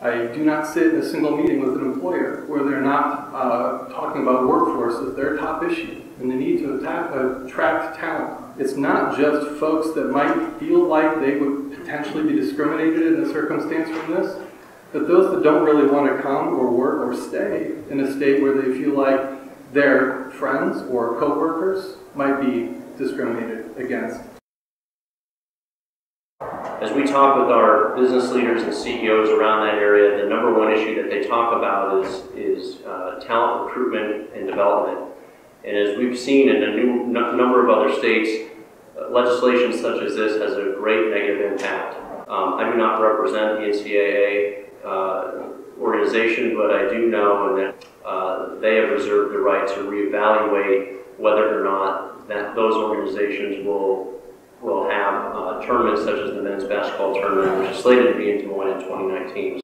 I do not sit in a single meeting with an employer where they're not uh, talking about workforce as their top issue and the need to attack, attract talent. It's not just folks that might feel like they would potentially be discriminated in a circumstance from this, but those that don't really want to come or work or stay in a state where they feel like their friends or coworkers might be discriminated against. As we talk with our business leaders and CEOs around that area, the number one issue that they talk about is, is uh, talent recruitment and development. And as we've seen in a new number of other states, uh, legislation such as this has a great negative impact. Um, I do not represent the NCAA uh, organization, but I do know that uh, they have reserved the right to reevaluate whether or not that those organizations will tournaments such as the men's basketball tournament, which is slated to be in Des Moines in 2019.